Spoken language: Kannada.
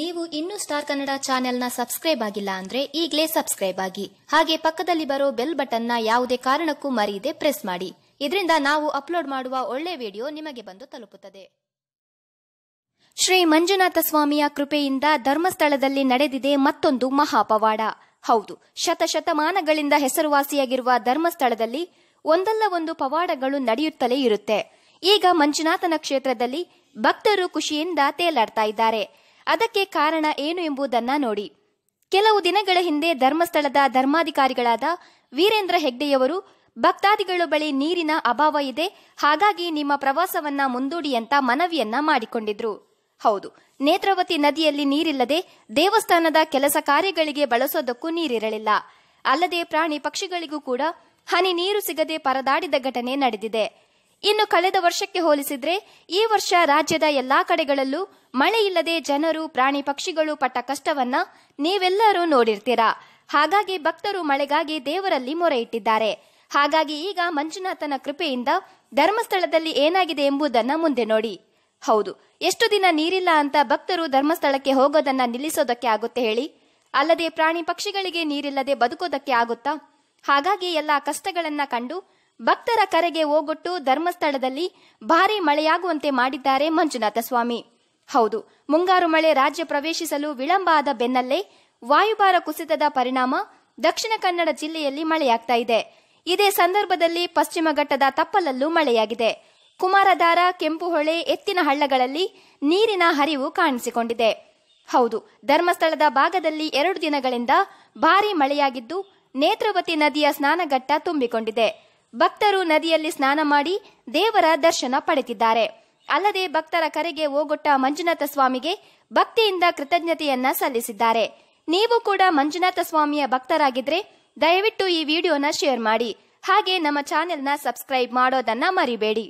ನೀವು ಇನ್ನೂ ಸ್ಟಾರ್ ಕನ್ನಡ ಚಾನೆಲ್ನ ಸಬ್ಸ್ಕ್ರೈಬ್ ಆಗಿಲ್ಲ ಅಂದ್ರೆ ಈಗಲೇ ಸಬ್ಸ್ಕ್ರೈಬ್ ಆಗಿ. ಹಾಗೆ ಪಕ್ಕದಲ್ಲಿ ಬರೋ ಬೆಲ್ ಬಟನ್ನ ಯಾವುದೇ ಕಾರಣಕ್ಕೂ ಮರೆಯದೆ ಪ್ರೆಸ್ ಮಾಡಿ. ಇದರಿಂದ ನಾವು ಅಪ್ಲೋಡ್ ಮಾಡುವ ಒಳ್ಳೆ ವಿಡಿಯೋ ನಿಮಗೆ ಬಂದು ತಲುಪುತ್ತದೆ. ಶ್ರೀ ಮಂಜುನಾಥ ಸ್ವಾಮಿಯ ಕೃಪೆಯಿಂದ ಧರ್ಮಸ್ಥಳದಲ್ಲಿ ನಡೆದಿದೆ ಮತ್ತೊಂದು ಮಹಾಪವಾಡ. ಹೌದು ಶತಶತಮಾನಗಳಿಂದ ಹೆಸರುವಾಸಿಯಾಗಿರುವ ಧರ್ಮಸ್ಥಳದಲ್ಲಿ ಒಂದಲ್ಲ ಒಂದು ಪವಾಡಗಳು ನಡೆಯುತ್ತಲೇ ಇರುತ್ತೆ. ಈಗ ಮಂಜುನಾಥನ ಕ್ಷೇತ್ರದಲ್ಲಿ ಭಕ್ತರು ಖುಷಿಯಿಂದ ತೇಲಾಡ್ತಾ ಇದ್ದಾರೆ. ಅದಕ್ಕೆ ಕಾರಣ ಏನು ಎಂಬುದನ್ನ ನೋಡಿ. ಕೆಲವು ದಿನಗಳ ಹಿಂದೆ ಧರ್ಮಸ್ಥಳದ ಧರ್ಮಾಧಿಕಾರಿಗಳಾದ ವೀರೇಂದ್ರ ಹೆಗ್ಡೆಯವರು, ಭಕ್ತಾದಿಗಳು ಬಳಿ ನೀರಿನ ಅಭಾವ ಇದೆ, ಹಾಗಾಗಿ ನಿಮ್ಮ ಪ್ರವಾಸವನ್ನ ಮುಂದೂಡಿ ಅಂತ ಮನವಿಯನ್ನ ಮಾಡಿಕೊಂಡಿದ್ರು. ಹೌದು, ನೇತ್ರಾವತಿ ನದಿಯಲ್ಲಿ ನೀರಿಲ್ಲದೆ ದೇವಸ್ಥಾನದ ಕೆಲಸ ಕಾರ್ಯಗಳಿಗೆ ಬಳಸೋದಕ್ಕೂ ನೀರಿರಲಿಲ್ಲ. ಅಲ್ಲದೆ ಪ್ರಾಣಿ ಪಕ್ಷಿಗಳಿಗೂ ಕೂಡ ಹನಿ ನೀರು ಸಿಗದೆ ಪರದಾಡಿದ ಘಟನೆ ನಡೆದಿದೆ. ಇನ್ನು ಕಳೆದ ವರ್ಷಕ್ಕೆ ಹೋಲಿಸಿದ್ರೆ ಈ ವರ್ಷ ರಾಜ್ಯದ ಎಲ್ಲಾ ಕಡೆಗಳಲ್ಲೂ ಮಳೆ ಇಲ್ಲದೆ ಜನರು, ಪ್ರಾಣಿ ಪಕ್ಷಿಗಳು ಪಟ್ಟ ಕಷ್ಟವನ್ನ ನೀವೆಲ್ಲರೂ ನೋಡಿರ್ತೀರಾ. ಹಾಗಾಗಿ ಭಕ್ತರು ಮಳೆಗಾಗಿ ದೇವರಲ್ಲಿ ಮೊರೆ ಇಟ್ಟಿದ್ದಾರೆ. ಹಾಗಾಗಿ ಈಗ ಮಂಜುನಾಥನ ಕೃಪೆಯಿಂದ ಧರ್ಮಸ್ಥಳದಲ್ಲಿ ಏನಾಗಿದೆ ಎಂಬುದನ್ನ ಮುಂದೆ ನೋಡಿ. ಹೌದು, ಎಷ್ಟು ದಿನ ನೀರಿಲ್ಲ ಅಂತ ಭಕ್ತರು ಧರ್ಮಸ್ಥಳಕ್ಕೆ ಹೋಗೋದನ್ನ ನಿಲ್ಲಿಸೋದಕ್ಕೆ ಆಗುತ್ತೆ ಹೇಳಿ. ಅಲ್ಲದೆ ಪ್ರಾಣಿ ಪಕ್ಷಿಗಳಿಗೆ ನೀರಿಲ್ಲದೆ ಬದುಕೋದಕ್ಕೆ ಆಗುತ್ತಾ? ಹಾಗಾಗಿ ಎಲ್ಲಾ ಕಷ್ಟಗಳನ್ನ ಕಂಡು ಭಕ್ತರ ಕರೆಗೆ ಓಗೊಟ್ಟು ಧರ್ಮಸ್ಥಳದಲ್ಲಿ ಭಾರೀ ಮಳೆಯಾಗುವಂತೆ ಮಾಡಿದ್ದಾರೆ ಮಂಜುನಾಥ ಸ್ವಾಮಿ. ಹೌದು, ಮುಂಗಾರು ಮಳೆ ರಾಜ್ಯ ಪ್ರವೇಶಿಸಲು ವಿಳಂಬ ಆದ ಬೆನ್ನಲ್ಲೇ ವಾಯುಭಾರ ಕುಸಿತದ ಪರಿಣಾಮ ದಕ್ಷಿಣ ಕನ್ನಡ ಜಿಲ್ಲೆಯಲ್ಲಿ ಮಳೆಯಾಗ್ತಾ ಇದೆ. ಇದೇ ಸಂದರ್ಭದಲ್ಲಿ ಪಶ್ಚಿಮ ಘಟ್ಟದ ತಪ್ಪಲಲ್ಲೂ ಮಳೆಯಾಗಿದೆ. ಕುಮಾರಧಾರ, ಕೆಂಪುಹೊಳೆ, ಎತ್ತಿನ ಹಳ್ಳಗಳಲ್ಲಿ ನೀರಿನ ಹರಿವು ಕಾಣಿಸಿಕೊಂಡಿದೆ. ಹೌದು, ಧರ್ಮಸ್ಥಳದ ಭಾಗದಲ್ಲಿ ಎರಡು ದಿನಗಳಿಂದ ಭಾರೀ ಮಳೆಯಾಗಿದ್ದು, ನೇತ್ರವತಿ ನದಿಯ ಸ್ನಾನಘಟ್ಟ ತುಂಬಿಕೊಂಡಿದೆ. ಭಕ್ತರು ನದಿಯಲ್ಲಿ ಸ್ನಾನ ಮಾಡಿ ದೇವರ ದರ್ಶನ ಪಡೆದಿದ್ದಾರೆ. ಅಲ್ಲದೆ ಭಕ್ತರ ಕರೆಗೆ ಓಗೊಟ್ಟ ಮಂಜುನಾಥ ಸ್ವಾಮಿಗೆ ಭಕ್ತಿಯಿಂದ ಕೃತಜ್ಞತೆಯನ್ನ ಸಲ್ಲಿಸಿದ್ದಾರೆ. ನೀವು ಕೂಡ ಮಂಜುನಾಥ ಸ್ವಾಮಿಯ ಭಕ್ತರಾಗಿದ್ರೆ ದಯವಿಟ್ಟು ಈ ವಿಡಿಯೋನ ಶೇರ್ ಮಾಡಿ. ಹಾಗೆ ನಮ್ಮ ಚಾನೆಲ್ನ ಸಬ್ಸ್ಕ್ರೈಬ್ ಮಾಡೋದನ್ನ ಮರಿಬೇಡಿ.